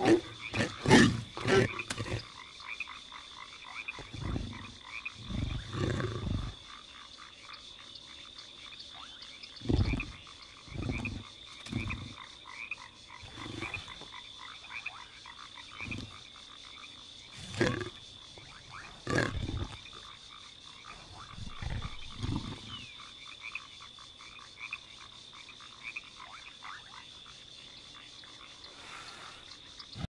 Oh.